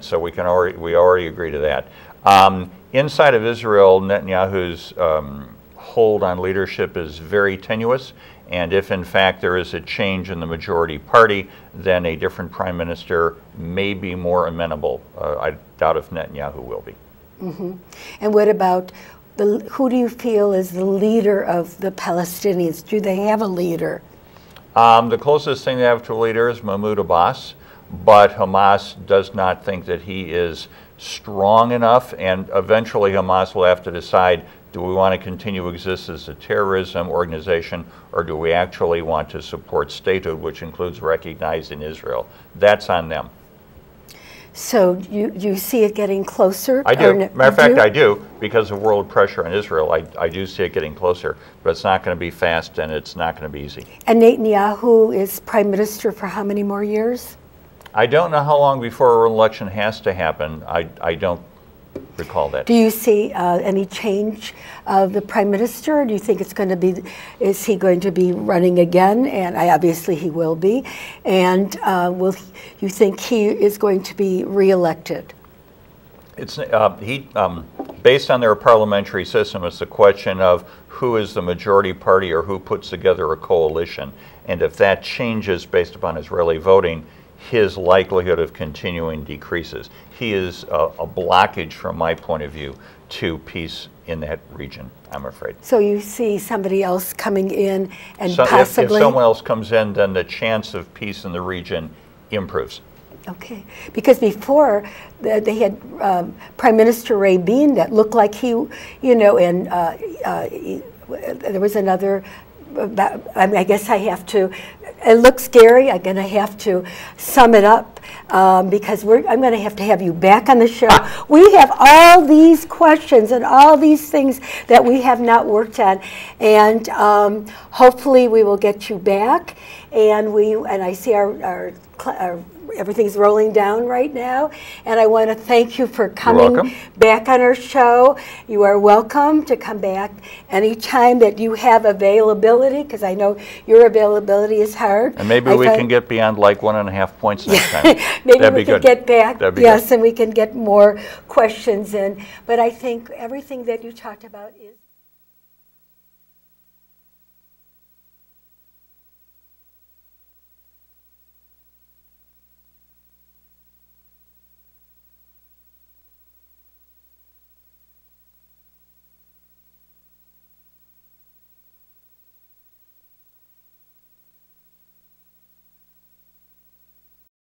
So we can already, we already agree to that. Um, inside of Israel, Netanyahu's um, hold on leadership is very tenuous. And if in fact there is a change in the majority party, then a different prime minister may be more amenable. Uh, I doubt if Netanyahu will be. Mm-hmm. And what about the, who do you feel is the leader of the Palestinians? Do they have a leader? Um, the closest thing they have to a leader is Mahmoud Abbas but Hamas does not think that he is strong enough, and eventually Hamas will have to decide do we want to continue to exist as a terrorism organization, or do we actually want to support statehood, which includes recognizing Israel? That's on them. So you, you see it getting closer? I do. Matter of fact, do? I do, because of world pressure on Israel. I, I do see it getting closer, but it's not going to be fast and it's not going to be easy. And Netanyahu is prime minister for how many more years? I don't know how long before an election has to happen. I, I don't recall that. Do you see uh, any change of the prime minister? Do you think it's going to be, is he going to be running again? And I, obviously he will be. And uh, will you think he is going to be reelected? It's uh, he um, based on their parliamentary system. It's a question of who is the majority party or who puts together a coalition, and if that changes based upon Israeli voting, his likelihood of continuing decreases. He is a, a, blockage, from my point of view, to peace in that region, I'm afraid. So you see somebody else coming in and so possibly. If, if someone else comes in, then the chance of peace in the region improves. Okay, because before they had um, Prime Minister Rabin that looked like he, you know, and uh, uh, there was another I, I guess I have to, it looks scary. I'm going to have to sum it up um, because I'm going to have to have you back on the show. We have all these questions and all these things that we have not worked on. And um, hopefully we will get you back. And we and I see our, our, our everything's rolling down right now. And I want to thank you for coming back on our show. You are welcome to come back anytime that you have availability, because I know your availability is hard. And maybe I we can get beyond like one and a half points next time. maybe That'd we can good. get back, yes, good. and we can get more questions in. But I think everything that you talked about is